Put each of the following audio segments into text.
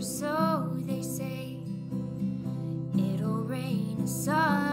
so they say. It'll rain a sun.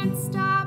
can't stop.